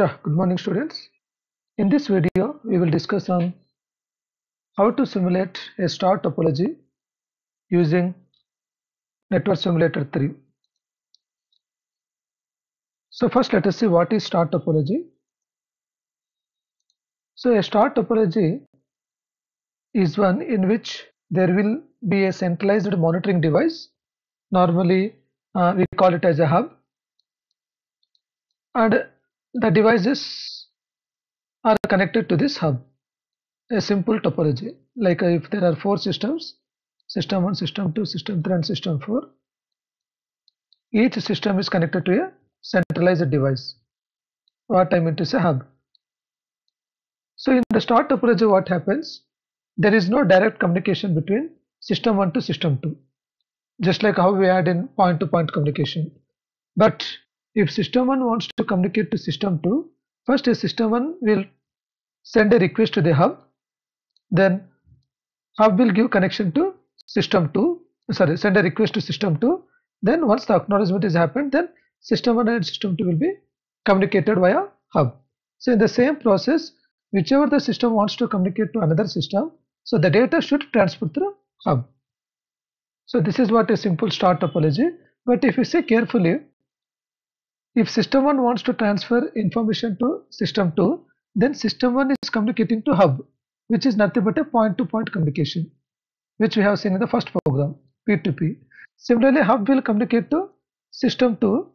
Yeah, good morning students. In this video, we will discuss on how to simulate a star topology using Network Simulator 3. So first let us see what is star topology. So a star topology is one in which there will be a centralized monitoring device. Normally uh, we call it as a hub and the devices are connected to this hub. A simple topology like uh, if there are four systems system 1 system 2 system 3 and system 4 each system is connected to a centralized device. What I mean to say hub. So in the star topology what happens? There is no direct communication between system 1 to system 2 just like how we had in point to point communication. But if system 1 wants to communicate to system 2, first a system 1 will send a request to the hub, then hub will give connection to system 2, sorry, send a request to system 2, then once the acknowledgement is happened, then system 1 and system 2 will be communicated via hub. So in the same process, whichever the system wants to communicate to another system, so the data should transfer through hub. So this is what a simple star topology, but if you see carefully, if system 1 wants to transfer information to system 2, then system 1 is communicating to hub, which is nothing but a point-to-point -point communication, which we have seen in the first program, P2P. Similarly, hub will communicate to system 2,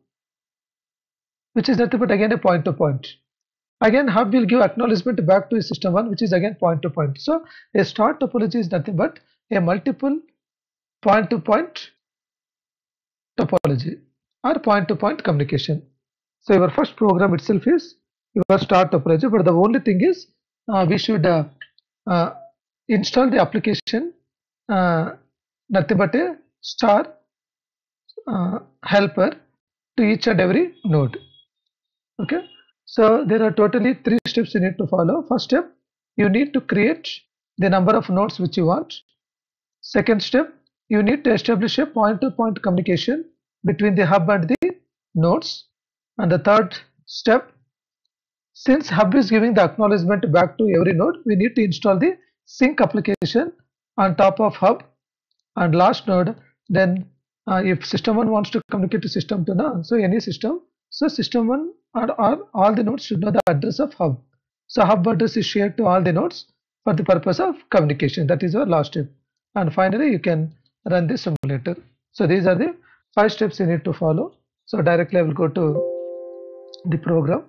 which is nothing but again a point-to-point. -point. Again, hub will give acknowledgement back to system 1, which is again point-to-point. -point. So, a star topology is nothing but a multiple point-to-point -point topology or point-to-point -point communication. So your first program itself is your star topology, but the only thing is uh, we should uh, uh, install the application uh, nothing but a star uh, helper to each and every node. Okay. So there are totally three steps you need to follow. First step, you need to create the number of nodes which you want. Second step, you need to establish a point-to-point -point communication between the hub and the nodes. And the third step since hub is giving the acknowledgement back to every node we need to install the sink application on top of hub. And last node then uh, if system 1 wants to communicate to system 2 now so any system so system 1 or, or all the nodes should know the address of hub. So hub address is shared to all the nodes for the purpose of communication. That is our last step. And finally you can run the simulator. So these are the five steps you need to follow. So directly I will go to the program.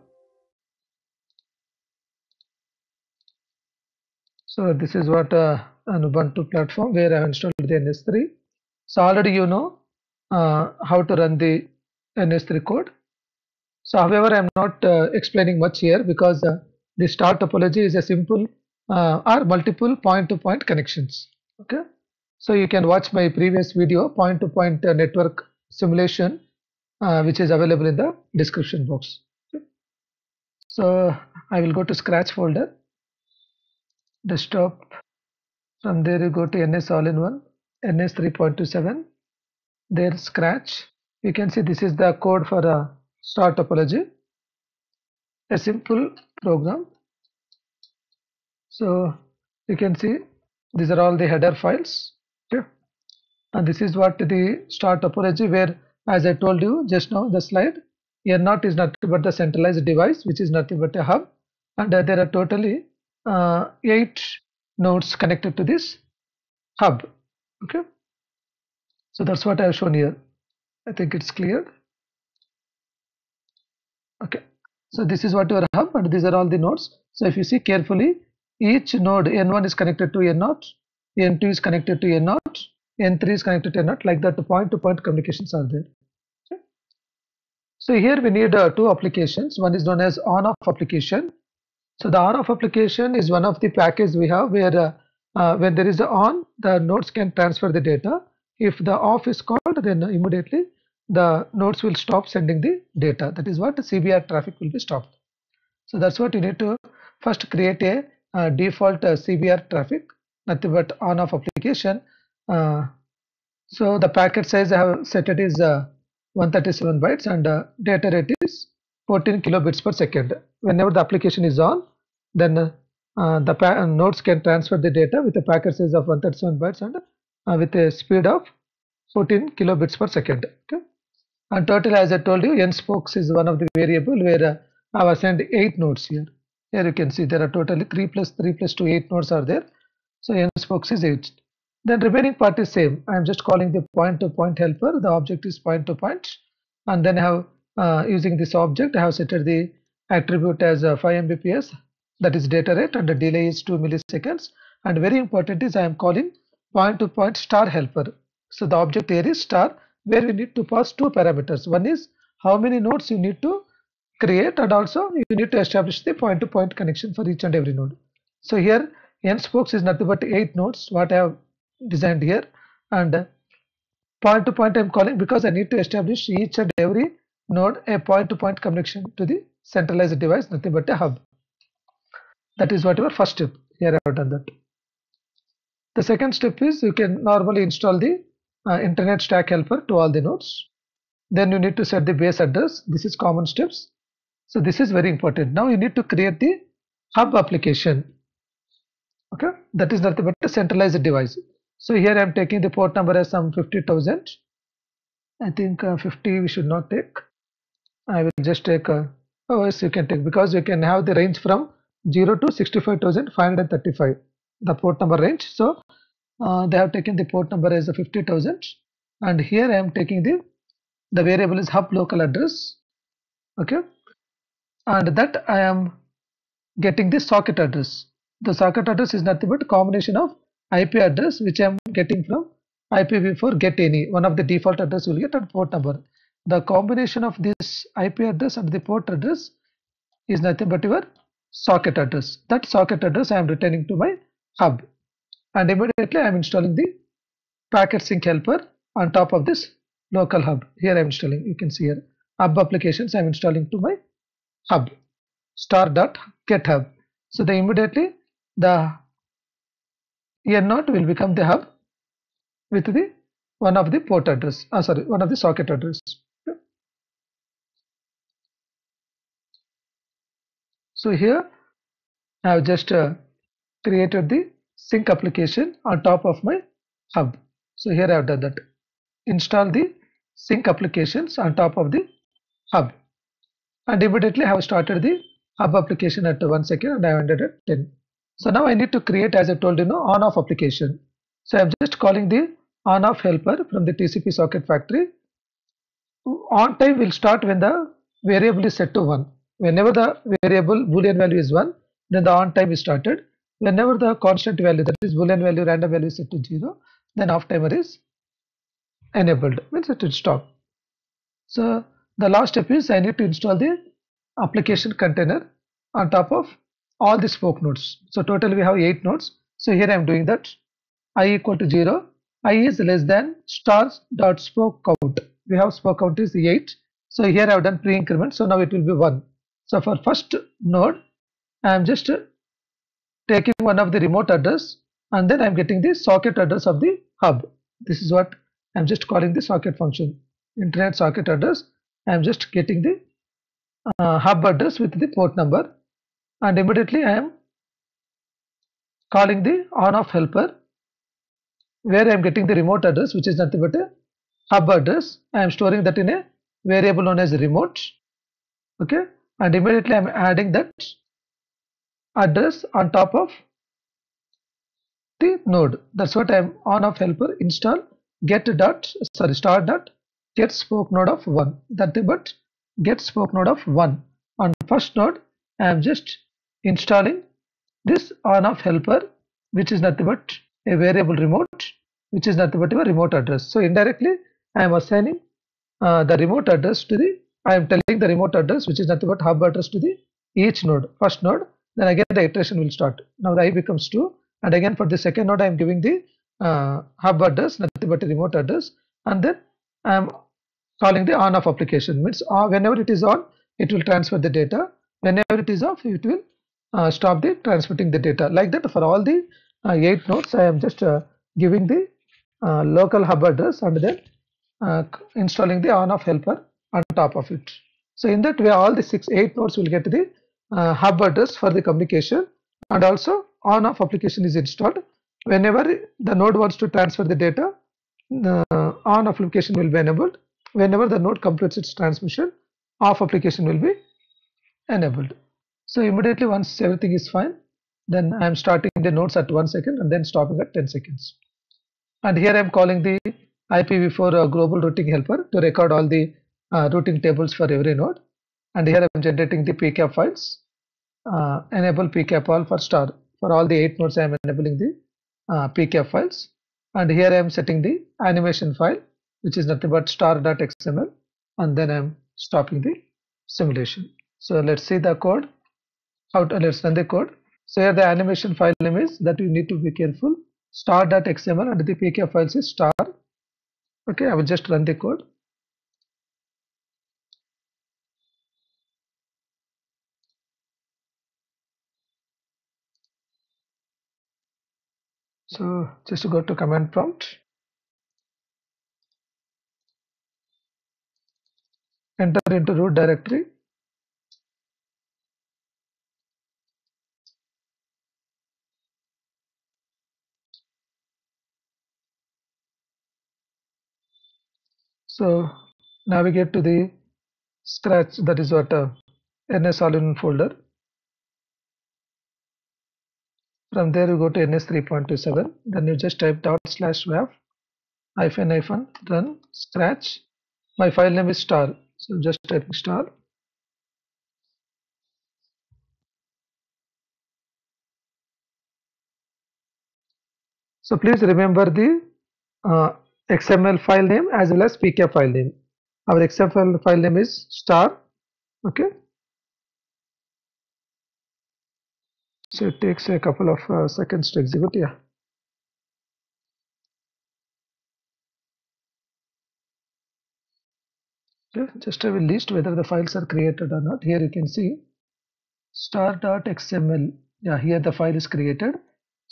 So this is what uh, an Ubuntu platform where I have installed the NS3 so already you know uh, how to run the NS3 code. So however I am not uh, explaining much here because uh, the star topology is a simple uh, or multiple point-to-point -point connections. Okay? So you can watch my previous video -point uh, network simulation uh, which is available in the description box. So I will go to scratch folder, desktop, from there you go to NS all-in-one, NS 3.27, there scratch, you can see this is the code for a star topology, a simple program. So you can see these are all the header files and this is what the star topology where as I told you just now the slide here not is nothing but the centralized device which is nothing but a hub. And uh, there are totally uh, 8 nodes connected to this hub. Okay? So that's what I have shown here. I think it's clear. Okay. So this is what your hub and these are all the nodes. So if you see carefully each node n1 is connected to n0 n2 is connected to n0 N3 is connected to N0 like that the point to point communications are there. So here we need uh, two applications. One is known as on off application. So the on off application is one of the packages we have where uh, uh, when there is a on the nodes can transfer the data. If the off is called then immediately the nodes will stop sending the data. That is what the CBR traffic will be stopped. So that's what you need to first create a uh, default uh, CBR traffic nothing but on off application so the packet size I have set it is uh, 137 bytes and uh, data rate is 14 kilobits per second. Whenever the application is on, then uh, the nodes can transfer the data with a packet size of 137 bytes and uh, with a speed of 14 kilobits per second. Okay. And total, as I told you, n spokes is one of the variable where uh, I have assigned 8 nodes here. Here you can see there are totally 3 plus 3 plus 2, 8 nodes are there. So n spokes is 8. Then remaining part is same. I am just calling the point to point helper. The object is point to point. And then I have uh, using this object, I have set the attribute as uh, 5 Mbps that is data rate and the delay is 2 milliseconds. And very important is I am calling point to point star helper. So the object here is star where we need to pass two parameters. One is how many nodes you need to create and also you need to establish the point to point connection for each and every node. So here n spokes is nothing but 8 nodes what I have designed here and point to point I am calling because I need to establish each and every node a point to point connection to the centralized device nothing but a hub. That is what whatever first step here I have done that. The second step is you can normally install the uh, internet stack helper to all the nodes. Then you need to set the base address. This is common steps. So this is very important. Now you need to create the hub application. Okay, that is nothing but a centralized device. So here I am taking the port number as some 50,000. I think uh, 50 we should not take. I will just take, uh, oh yes you can take because you can have the range from 0 to 65,535 the port number range. So uh, they have taken the port number as a 50,000 and here I am taking the the variable is hub local address okay and that I am getting the socket address. The socket address is nothing but combination of IP address which I am getting from IPv4 get any one of the default address will get and port number. The combination of this IP address and the port address is nothing but your socket address. That socket address I am returning to my hub and immediately I am installing the packet sink helper on top of this local hub. Here I am installing you can see here hub applications I am installing to my hub star dot get hub. So the immediately the n node will become the hub with the one of the port address. Ah, sorry, one of the socket address. So here I have just uh, created the sink application on top of my hub. So here I have done that. Install the sink applications on top of the hub and immediately I have started the hub application at 1 second and I have ended at 10. So now I need to create as I told you know on off application. So I'm just calling the on off helper from the TCP socket factory. On time will start when the variable is set to 1. Whenever the variable boolean value is 1 then the on time is started. Whenever the constant value that is boolean value random value is set to 0 then off timer is enabled means it will stop. So the last step is I need to install the application container on top of all the spoke nodes. So total we have 8 nodes. So here I am doing that i equal to 0, i is less than stars dot spoke count. We have spoke count is 8. So here I have done pre-increment. So now it will be 1. So for first node I am just taking one of the remote address and then I am getting the socket address of the hub. This is what I am just calling the socket function internet socket address I am just getting the uh, hub address with the port number and immediately I am calling the on off helper where I am getting the remote address which is nothing but a hub address. I am storing that in a variable known as remote. Okay? And immediately I am adding that address on top of the node. That's what I am on off helper install get dot sorry start dot get spoke node of 1 that but get spoke node of 1 on first node I am just installing this on off helper which is nothing but a variable remote which is nothing but a remote address. So indirectly I am assigning uh, the remote address to the I am telling the remote address which is nothing but hub address to the each node first node. Then again the iteration will start. Now the i becomes 2 and again for the second node I am giving the uh, hub address nothing but a remote address. And then I am calling the on off application. Means uh, whenever it is on it will transfer the data. Whenever it is off it will uh, stop the transmitting the data like that for all the uh, 8 nodes I am just uh, giving the uh, local hub address and then uh, installing the on off helper on top of it So in that way, all the six, eight nodes will get the uh, hub address for the communication and also on-off application is installed. Whenever the node wants to transfer the data, the on off application will be enabled. Whenever the node completes its transmission, off application will be enabled. So immediately once everything is fine, then I am starting the nodes at 1 second and then stopping at 10 seconds. And here I am calling the IPv4 uh, global routing helper to record all the uh, routing tables for every node. And here I am generating the PCAP files. Uh, enable PCAP all for star. For all the 8 nodes I am enabling the uh, PCAP files. And here I am setting the animation file which is nothing but star.xml and then I am stopping the simulation. So let's see the code. How to, let's run the code. So here the animation file name is that you need to be careful star.xml and the PCAP files is star. Okay, I will just run the code. So just to go to command prompt. Enter into root directory So navigate to the scratch that is what uh, ns all-in folder. From there you go to ns 3.27 then you just type dot slash waf hyphen hyphen run scratch. My file name is star so just typing star. So please remember the uh, XML file name as well as PCAP file name. Our XML file name is star. Okay. So it takes a couple of uh, seconds to execute. Yeah. Okay. Just I will list whether the files are created or not. Here you can see star.xml. Yeah, here the file is created.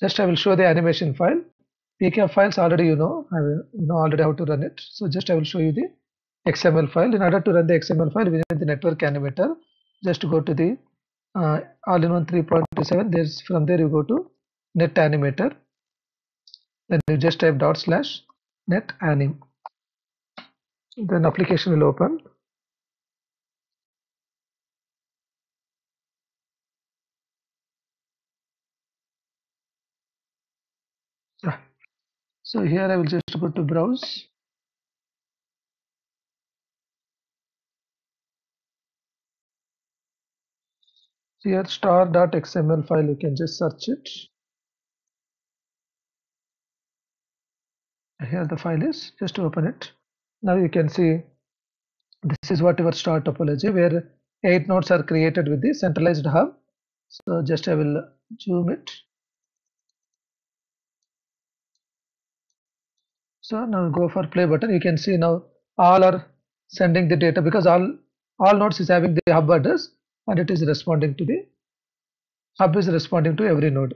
Just I will show the animation file. PCAP files already you know, I will, you know already how to run it. So just I will show you the XML file. In order to run the XML file, need the network animator. Just go to the uh, all-in-one 3.27. There's from there you go to net animator. Then you just type dot slash net anim. Then application will open. Yeah. So here I will just go to browse. Here star.xml file you can just search it. Here the file is just to open it. Now you can see this is whatever star topology where eight nodes are created with the centralized hub. So just I will zoom it So now go for play button. You can see now all are sending the data because all all nodes is having the hub address and it is responding to the hub is responding to every node.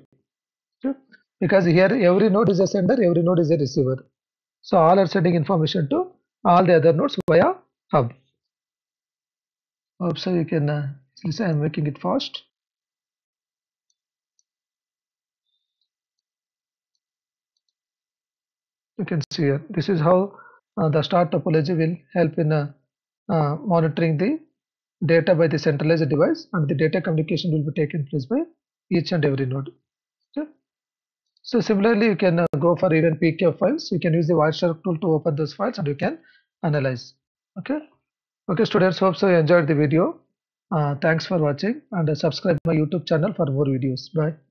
Okay. Because here every node is a sender, every node is a receiver. So all are sending information to all the other nodes via hub. Hope so you can uh, see I am making it fast. You can see here. This is how uh, the star topology will help in uh, uh, monitoring the data by the centralized device and the data communication will be taken place by each and every node. Okay. so similarly you can uh, go for even PCAP files. You can use the Wireshark tool to open those files and you can analyze. Okay. Okay students hope so you enjoyed the video. Uh, thanks for watching and uh, subscribe my youtube channel for more videos. Bye